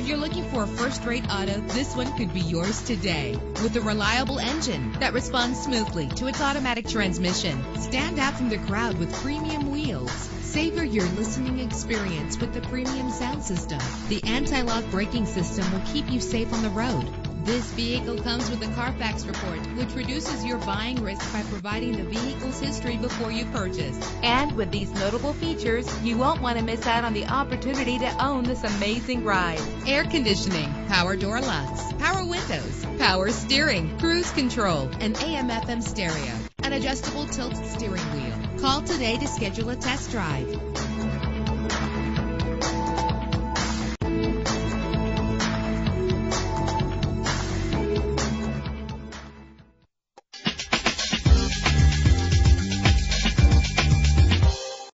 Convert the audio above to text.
for a first-rate auto, this one could be yours today. With a reliable engine that responds smoothly to its automatic transmission. Stand out from the crowd with premium wheels. Savor your listening experience with the premium sound system. The anti-lock braking system will keep you safe on the road. This vehicle comes with a Carfax report, which reduces your buying risk by providing the vehicle's history before you purchase. And with these notable features, you won't want to miss out on the opportunity to own this amazing ride. Air conditioning, power door locks, power windows, power steering, cruise control, and AM FM stereo, an adjustable tilt steering wheel. Call today to schedule a test drive.